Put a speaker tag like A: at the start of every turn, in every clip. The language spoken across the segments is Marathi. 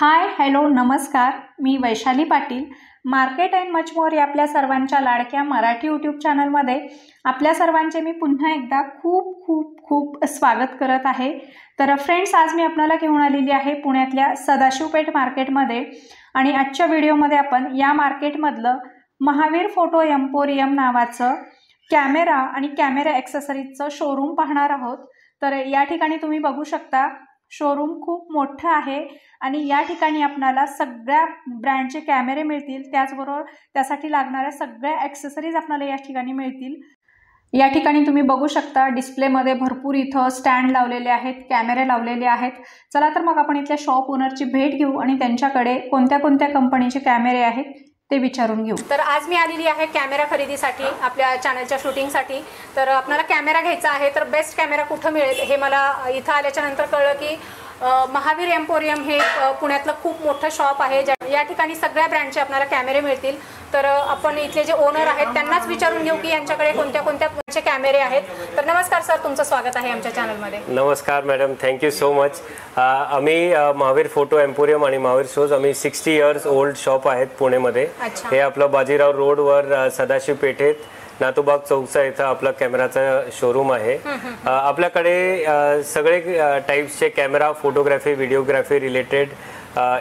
A: हाय हॅलो नमस्कार. मी Vaishali Patil. Market and much more या आपल्या सर्वांच्या लाडक्या मराठी यूट्यूब चॅनलमध्ये आपल्या सर्वांचे मी पुन्हा एकदा खूप खूप खूप स्वागत करत आहे. तर फ्रेंड्स आज मी आपणाला घेऊन आलेली आहे पुण्यातल्या सदाशिवपेठ मार्केटमध्ये आणि आजच्या व्हिडिओमध्ये आपण या मार्केटमधलं महावीर फोटो एम्पोरियम नावाचं कॅमेरा आणि कॅमेरा ॲक्सेसरीजचं शोरूम पाहणार आहोत. तर या ठिकाणी तुम्ही बघू शकता शोरूम खूप मोठं आहे आणि या ठिकाणी आपणाला सगळ्या ब्रँडचे कॅमेरे मिळतील. त्याचबरोबर त्यासाठी लागणाऱ्या सगळ्या ॲक्सेसरीज आपल्याला या ठिकाणी मिळतील. या ठिकाणी तुम्ही बघू शकता डिस्प्लेमध्ये भरपूर इथं स्टँड लावलेले आहेत कॅमेरे लावलेले आहेत. चला तर मग आपण इथल्या शॉप ओनरची भेट घेऊ आणि त्यांच्याकडे कोणत्या कोणत्या कंपनीचे कॅमेरे आहेत. ते विचारून घेऊ.
B: तर आज मी आलेली आहे कॅमेरा खरेदीसाठी आपल्या चॅनलच्या शूटिंगसाठी. तर आपल्याला कॅमेरा घ्यायचा आहे तर बेस्ट कॅमेरा कुठं मिळेल हे मला इथं आल्याच्यानंतर कळलं की महावीर एम्पोरियम हे पुण्यातलं खूप मोठं शॉप आहे ज्या या ठिकाणी सगळ्या ब्रँडचे आपल्याला कॅमेरे मिळतील. तर आपण इथले जे ओनर आहेत त्यांनाच विचारून घेऊ की यांच्याकडे कोणत्या कोणत्या प्रकारचे कॅमेरे आहेत. तर नमस्कार सर. तुमचं स्वागत आहे आमच्या चॅनलमध्ये.
C: नमस्कार मॅडम. थँक्यू सो मच आम्ही महावीर फोटो एम्पोरियम आणि महावीर शोज आम्ही सिक्स्टी इयर्स ओल्ड शॉप आहेत पुणेमध्ये. हे आपलं बाजीराव रोडवर सदाशिव पेठेत नातूबाग चौकचा इथं आपलं कॅमेराचं शोरूम आहे. आपल्याकडे सगळे टाईप्सचे camera photography videography related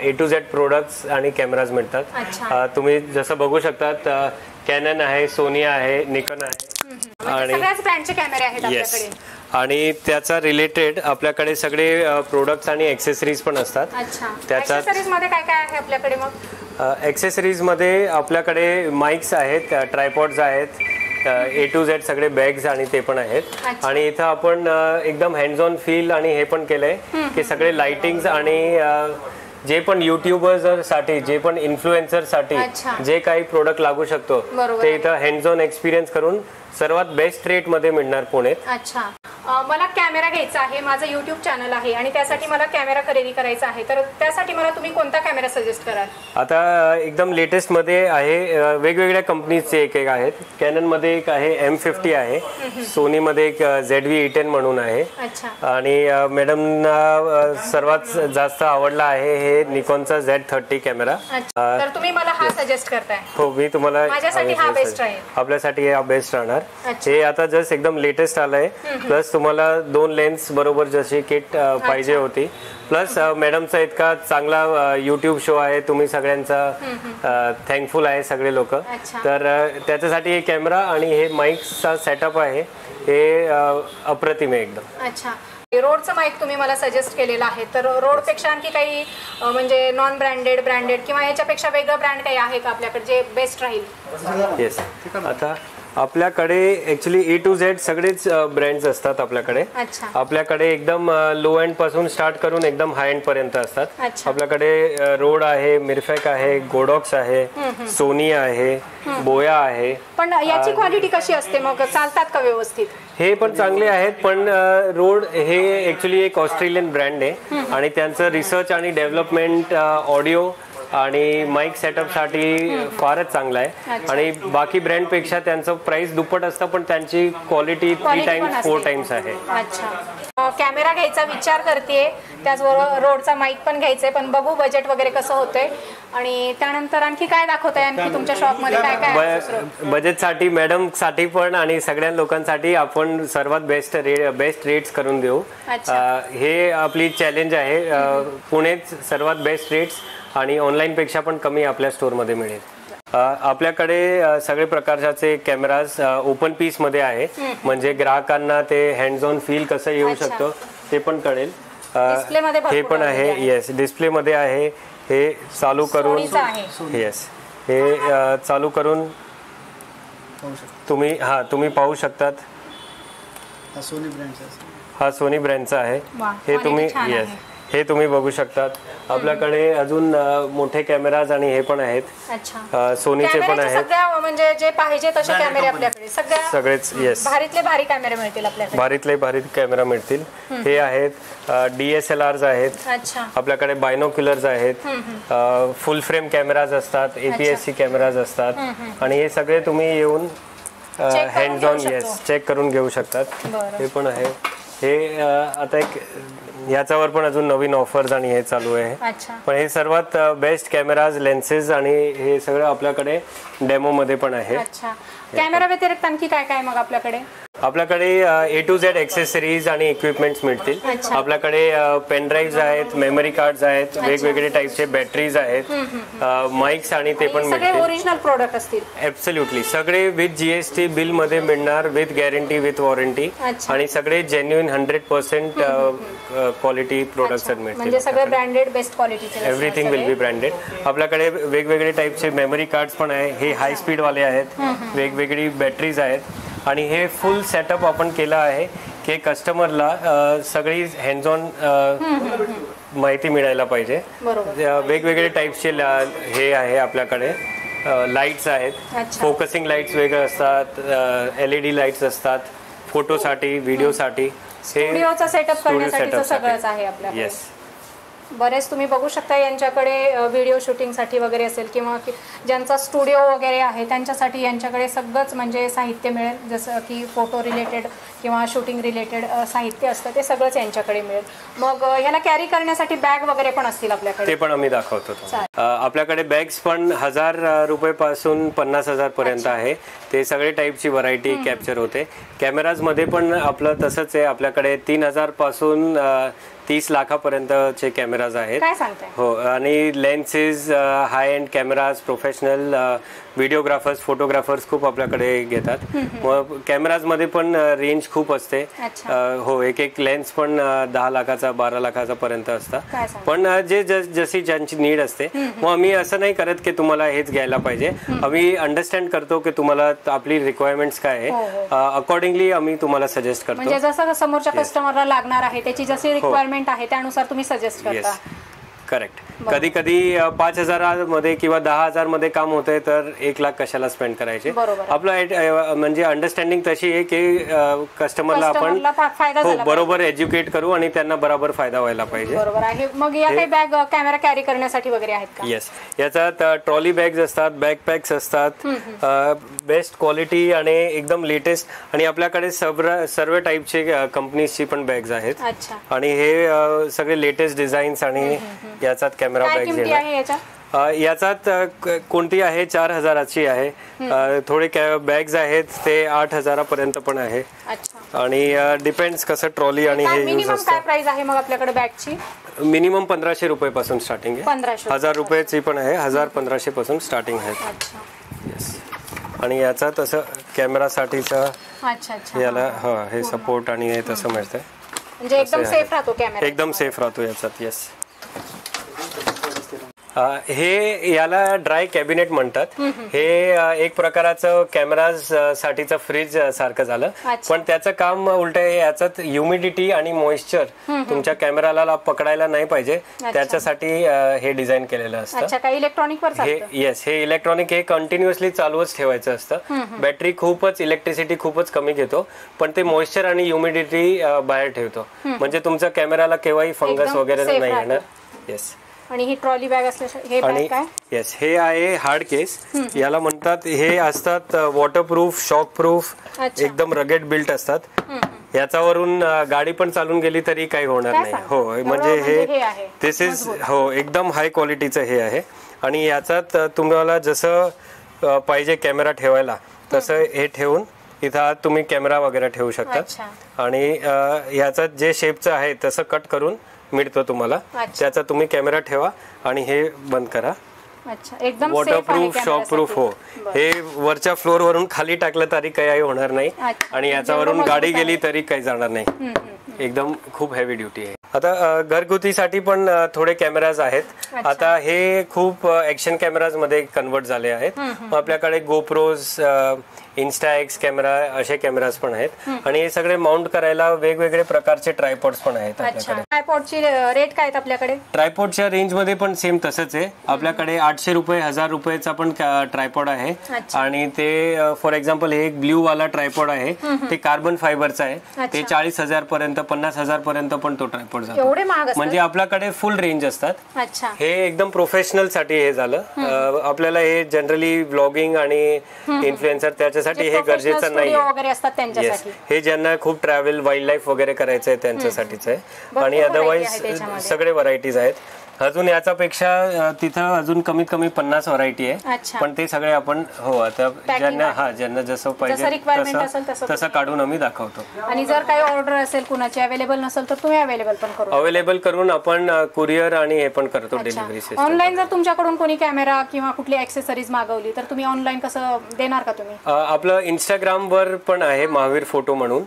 C: A to Z products आणि कॅमेराज मिळतात. तुम्ही जसं बघू शकतात कॅनन आहे सोनी आहे निकन आहे.
B: म्हणजे कॅमेरे आहेत
C: येस आणि त्याचा रिलेटेड आपल्याकडे सगळे प्रोडक्ट्स आणि एक्सेसरीज पण असतात. त्याच्यात-
B: Accessories मध्ये काय काय आहे आपल्याकडे मग?
C: ॲक्सेसरीजमध्ये आपल्याकडे माईक्स आहेत ट्रायपॉड्स आहेत ए टू झेड सगळे बॅग्स आणि ते पण आहेत. आणि इथं आपण एकदम हँड्स ऑन फील आणि हे पण केलंय की सगळे लाइटिंग्स आणि जे पण युट्यूबर्ससाठी जे पण इन्फ्लुएन्सरसाठी
B: अच्छा.
C: जे काही प्रोडक्ट लागू शकतो ते. इथं हँड्स ऑन एक्सपिरियन्स करून सर्वात बेस्ट रेटमध्ये मिळणार
B: अ, मला कॅमेरा घ्यायचा आहे माझं युट्यूब चॅनल आहे आणि त्यासाठी मला कॅमेरा खरेदी करायचा आहे. तर त्यासाठी मला तुम्ही कोणता कॅमेरा सजेस्ट कराल?
C: आता एकदम लेटेस्टमध्ये आहे वेगवेगळ्या कंपनीजचे एक एक आहेत. कॅननमध्ये एक आहे एम फिफ्टी आहे. सोनी मध्ये एक झेड व्ही टेन म्हणून आहे. आणि मॅडमना अ, सर्वात जास्त आवडला आहे हे निकॉनचा झेड थर्टी कॅमेरा
B: तर तुम्ही मला हा सजेस्ट करताय.
C: हो मी तुम्हाला
B: माझ्यासाठी हा.
C: आपल्यासाठी हा बेस्ट राहणार. हे आता जस्ट एकदम लेटेस्ट आलंय. प्लस तुम्हाला दोन लेन्स बरोबर जशी किट पाहिजे होती. प्लस मॅडमचा इतका चांगला युट्यूब शो आहे. तुम्ही सगळ्यांचा थँकफुल आहे सगळे लोक. तर त्याच्यासाठी हे कॅमेरा आणि हे माईकचा सेटअप आहे. हे अप्रतिम आहे एकदम.
B: अच्छा. रोडचं माईक तुम्ही मला सजेस्ट केलेलं आहे. तर रोडपेक्षा आणखी काही म्हणजे नॉन ब्रँडेड ब्रँडेड किंवा याच्यापेक्षा वेगळं ब्रँड काही आहे का आपल्याकडे जे बेस्ट राहील?
C: येस आता आपल्याकडे ऍक्च्युली ए टू झेड सगळेच ब्रँड्स असतात आपल्याकडे.
B: अच्छा.
C: आपल्याकडे एकदम लो एंडपासून स्टार्ट करून एकदम हाय एंड पर्यंत असतात. आपल्याकडे रोड आहे मिरफॅक आहे गोडॉक्स आहे सोनी आहे बोया आहे.
B: पण याची क्वालिटी कशी असते? मग चालतात का व्यवस्थित?
C: हे पण चांगले आहेत पण रोड हे ऍक्च्युली एक ऑस्ट्रेलियन ब्रँड आहे. आणि त्यांचं रिसर्च आणि डेव्हलपमेंट ऑडिओ आणि माईक सेटअपसाठी फारच चांगलं आहे. आणि बाकी ब्रँडपेक्षा त्यांचं प्राइस दुप्पट असतं पण त्यांची quality three times. Four times आहे.
B: अच्छा. कॅमेरा घ्यायचा विचार करते त्याचबरोबर रोडचा माईक पण घ्यायचंय. पण बघू बजेट वगैरे कसं होतंय. आणि त्यानंतर आणखी काय दाखवताय? आणखी तुमच्या शॉपमध्ये काय काय आहे दुसरं?
C: बजेटसाठी मॅडमसाठी पण आणि सगळ्या लोकांसाठी आपण सर्वात बेस्ट रे बेस्ट रेट्स करून देऊ.
B: अच्छा.
C: अं, हे आपली चॅलेंज आहे. अं, पुणेच सर्वात बेस्ट रेट्स आणि ऑनलाईन पेक्षा पण कमी आपल्या स्टोअरमध्ये मिळेल. अं, आपल्याकडे सगळे प्रकारचे कॅमेराज ओपन पीसमध्ये आहे. म्हणजे ग्राहकांना ते हँड्स ऑन फील कसं येऊ. शकतं ते पण कळेल. हे पण आहे. येस डिस्प्ले मध्ये आहे हे चालू करून. येस हे चालू करून तुम्ही हा तुम्ही पाहू शकतात.
D: हा सोनी ब्रँडचा
C: हा सोनी ब्रँडचा आहे. हे तुम्ही येस. हे तुम्ही बघू शकतात. आपल्याकडे अजून मोठे कॅमेराज आणि हे पण आहेत. सोनीचे पण आहेत.
B: म्हणजे जे पाहिजे तसे कॅमेरे आपल्याकडे.
C: सगळेच येस
B: भारीतले भारी कॅमेरे मिळतील आपल्याकडे.
C: भारीतले भारीत कॅमेरा मिळतील. हे आहेत डी एस एल आर्स आहेत.
B: अच्छा.
C: आपल्याकडे बायनोक्युलर्स आहेत. फुल फ्रेम कॅमेराज असतात एपीएससी कॅमेराज असतात. आणि हे सगळे तुम्ही येऊन
B: घेऊ
C: ऑन. येस चेक करून घेऊ शकतात. हे पण आहे. हे आता एक ह्याच्यावर पण अजून नवीन ऑफर्स आणि हे चालू आहे. पण हे सर्वात बेस्ट कॅमेराज लेन्सेस आणि हे सगळं आपल्याकडे डेमो मध्ये पण आहे.
B: कॅमेरा व्यतिरिक्त आणखी काय काय मग आपल्याकडे?
C: आपल्याकडे ए टू झेड एक्सेसरीज आणि इक्विपमेंट्स मिळतील. आपल्याकडे पेन ड्राईव्ह आहेत मेमरी कार्ड आहेत वेगवेगळे टाईपचे बॅटरीज आहेत माइक्स आणि ते पण मिळतील.
B: ओरिजिनल प्रोडक्ट असतील.
C: ऍब्सल्युटली सगळे विथ जीएसटी बिलमध्ये मिळणार विथ गॅरंटी विथ वॉरंटी. आणि सगळे genuine hundred percent quality products
B: म्हणजे
C: मिळतील
B: सगळे ब्रँडेड बेस्ट क्वालिटीचे
C: एव्हरीथिंग विल बी ब्रँडेड आपल्याकडे वेगवेगळे टाईपचे मेमरी कार्ड्स पण आहे. हे हाय स्पीड वाले आहेत. वेगवेगळी बॅटरीज आहेत. आणि हे फुल सेटअप आपण केलं आहे की कस्टमरला सगळी हँड्स ऑन माहिती मिळायला पाहिजे. वेगवेगळे टाईपचे हे आहे आपल्याकडे. लाईट्स आहेत. फोकसिंग लाईट्स वेगळे असतात. एल ई डी लाईट्स असतात. फोटोसाठी व्हिडिओसाठी
B: सेटअप करण्यासाठीचं सगळंच आहे
C: येस
B: बरेच तुम्ही बघू शकता यांच्याकडे व्हिडिओ शूटिंगसाठी वगैरे असेल किंवा कि- ज्यांचा स्टुडिओ वगैरे आहे त्यांच्यासाठी यांच्याकडे सगळंच म्हणजे साहित्य मिळेल. जसं की फोटो रिलेटेड किंवा शूटिंग रिलेटेड साहित्य असतं ते सगळंच यांच्याकडे मिळेल. मग ह्याला कॅरी करण्यासाठी बॅग वगैरे पण असतील आपल्याकडे.
C: ते पण आम्ही दाखवतो आपल्याकडे बॅग्स पण हजार अ, रुपये-पासून पन्नास हजार पर्यंत आहे. ते सगळे टाईपची व्हरायटी कॅप्चर होते. कॅमेराजमध्ये पण आपलं तसंच आहे. आपल्याकडे तीन हजारपासून तीस लाखापर्यंतचे कॅमेराज आहेत.
B: काय सांगताय?
C: हो आणि lenses high end cameras professional videographers photographers खूप आपल्याकडे घेतात. मग कॅमेराजमध्ये पण रेंज खूप असते. हो एक एक लेन्स पण दहा लाखाचा बारा लाखाचा पर्यंत असतात? पण जे जशी ज्यांची नीड असते मग आम्ही असं नाही करत की तुम्हाला हेच घ्यायला पाहिजे. आम्ही अंडरस्टँड करतो की तुम्हाला आपली रिक्वायरमेंट्स काय
B: हो,
C: आहे अकॉर्डिंगली आम्ही तुम्हाला सजेस्ट करतो.
B: म्हणजे जसं समोरच्या कस्टमरला लागणार आहे त्याची जशी रिक्वायरमेंट आहे त्यानुसार तुम्ही सजेस्ट करता.
C: करेक्ट कधी कधी पाच हजारामध्ये किंवा दहा हजारमध्ये काम होतंय तर एक लाख कशाला स्पेंड करायचे?
B: आहे.
C: आपलं म्हणजे अंडरस्टँडिंग तशी आहे की कस्टमरला आपण हो बरोबर एज्युकेट करू आणि त्यांना बरोबर फायदा व्हायला पाहिजे.
B: बरोबर. आहे मग या काही बॅग कॅमेरा कॅरी करण्यासाठी वगैरे आहेत का?
C: येस याच्यात ट्रॉली बॅग्स असतात बॅकपॅक्स असतात. बेस्ट क्वालिटी आणि एकदम लेटेस्ट आणि आपल्याकडे सर्व सर्व टाईपचे कंपनीजची पण बॅग्स आहेत. आणि हे सगळे लेटेस्ट डिझाईन्स आणि याच्यात कॅमेरा अ, याच्यात कोणती आहे? चार हजाराची आहे. थोडे बॅग्स आहेत ते आठ हजारापर्यंत पण आहे.
B: अच्छा.
C: आणि डिपेंड्स कसं ट्रॉली आणि हे यूज
B: मिनिमम काय
C: असतं
B: प्राइस आहे मग आपल्याकडे बॅगची?
C: मिनिमम पंधराशे रुपये पासून स्टार्टिंग आहे
B: 1500
C: हजार रुपयाची पण आहे हजार पंधराशे पासून स्टार्टिंग आहे आणि याचा तसं कॅमेरासाठीचं याला हा. हे सपोर्ट आणि हे तसं मिळतंय.
B: म्हणजे एकदम. सेफ राहतो कॅमेरा.
C: एकदम सेफ राहतो याच्यात येस हे याला ड्राय कॅबिनेट म्हणतात. हे एक प्रकाराचं कॅमेराज साठीचं फ्रीज सारखं झालं. पण त्याचं काम उलट याच्यात ह्युमिडिटी आणि मॉइश्चर तुमच्या कॅमेराला पकडायला नाही पाहिजे. त्याच्यासाठी हे डिझाईन केलेलं असतं.
B: इलेक्ट्रॉनिक
C: हे येस हे इलेक्ट्रॉनिक हे कंटिन्युअसली चालूच ठेवायचं असतं. बॅटरी खूपच इलेक्ट्रिसिटी खूपच कमी घेतो. पण ते मॉइश्चर आणि ह्युमिडिटी बाहेर ठेवतो. म्हणजे तुमच्या कॅमेराला केव्हाही फंगस वगैरे नाही. येणार. येस
B: आणि ही ट्रॉली बॅग असल्या हे बॅग काय?
C: येस हे आहे हार्ड केस. याला म्हणतात हे असतात वॉटरप्रूफ शॉक प्रूफ
B: अच्छा.
C: एकदम रगेट बिल्ट असतात. याच्यावरून अ, गाडी पण चालून गेली तरी काही होणार
B: काय
C: नाही.
B: सांगता?
C: हो
B: एवढं
C: म्हणजे
B: म्हणजे हे
C: हे
B: आहे,
C: दिस इज हो एकदम हाय क्वालिटीचं हे आहे. आणि याच्यात अ, तुम्हाला जसं अ, पाहिजे कॅमेरा ठेवायला तसं हे ठेवून इथं आत तुम्ही कॅमेरा वगैरे ठेवू
B: अच्छा.
C: शकता आणि अ, याचं जे शेपचं आहे तसं कट करून मिळतो तुम्हाला. त्याचा तुम्ही कॅमेरा ठेवा आणि हे बंद करा
B: एकदम
C: वॉटरप्रूफ शॉकप्रूफ हो. हे वरच्या फ्लोर वरून खाली टाकलं तरी काही होणार नाही. आणि याच्यावरून
B: जेवढं
C: गाडी गेली. तरी काही जाणार नाही एकदम खूप हेवी ड्युटी आहे. आता घरगुतीसाठी पण थोडे कॅमेराज आहेत. आता हे खूप ऍक्शन कॅमेराजमध्ये कन्वर्ट झाले आहेत. आपल्याकडे गोप्रोज इन्स्टा एक्स कॅमेरा असे कॅमेराज पण आहेत. आणि हे सगळे माउंट करायला वेगवेगळे प्रकारचे ट्रायपॉड्स पण आहेत आपल्याकडे.
B: ट्रायपॉडची रेट काय आपल्याकडे?
C: ट्रायपॉडच्या रेंजमध्ये पण सेम तसंच आहे. आपल्याकडे आठशे रुपये हजार रुपयेचा पण ट्रायपॉड आहे. आणि ते फॉर एक्झाम्पल हे एक ब्ल्यू वाला ट्रायपॉड आहे. ते कार्बन फायबरचा आहे. ते. चाळीस हजार पर्यंत पन्नास हजार पर्यंत पण तो ट्रायपॉड जातो.
B: एवढे महाग असतात?
C: म्हणजे आपल्याकडे फुल रेंज असतात.
B: अच्छा.
C: हे एकदम प्रोफेशनलसाठी हे झालं. अं, आपल्याला हे जनरली ब्लॉगिंग आणि इन्फ्लुएन्सर त्याच्यासाठी हे गरजेचं नाही
B: studio वगैरे असतात
C: येस
B: त्यांच्यासाठी
C: हे ज्यांना खूप ट्रॅव्हल वाईल्ड लाईफ वगैरे करायचं आहे त्यांच्यासाठीच आहे. आणि
B: variety आहे
C: अदरवाईज
B: त्याच्यामध्ये.
C: सगळे व्हरायटीज आहेत. अजून याच्यापेक्षा अं, तिथं अजून कमीत कमी पन्नास व्हरायटी आहे.
B: अच्छा.
C: पण ते सगळे आपण हो आता ज्यांना. हा ज्यांना जसं
B: जसं
C: पाहिजे
B: requirement असेल
C: तसं
B: तसं
C: तसं काढून आम्ही दाखवतो.
B: आणि जर काही ऑर्डर असेल कुणाची अवेलेबल नसेल तर तुम्ही अवेलेबल पण करू
C: अवेलेबल करून आपण कुरिअर आणि हे पण करतो डिलिव्हरी
B: ऑनलाईन जर तुमच्याकडून कोणी कॅमेरा किंवा कुठली ऍक्सेसरीज मागवली तर तुम्ही ऑनलाईन कसं देणार का तुम्ही?
C: आपलं इंस्टाग्राम वर पण आहे महावीर फोटो म्हणून.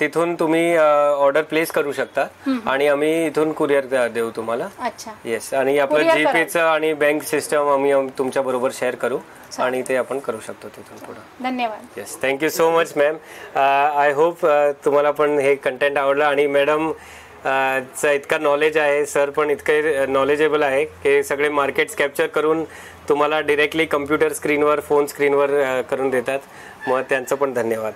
C: तिथून तुम्ही ऑर्डर प्लेस करू शकता. आणि आम्ही इथून कुरिअर देऊ तुम्हाला.
B: अच्छा.
C: येस आणि आपलं जीपेचं आणि बँक सिस्टम आम्ही तुमच्या बरोबर शेअर करू. आणि ते आपण करू शकतो तिथून पुढे.
B: धन्यवाद.
C: Yes thank you so much ma'am I hope तुम्हाला पण हे कंटेंट आवडलं आणि मॅडम चा इतका नॉलेज आहे सर पण इतके नॉलेजेबल आहे की सगळे मार्केट्स कॅप्चर करून तुम्हाला डिरेक्टली कम्प्युटर स्क्रीनवर फोन स्क्रीनवर करून देतात. मग त्यांचं पण धन्यवाद.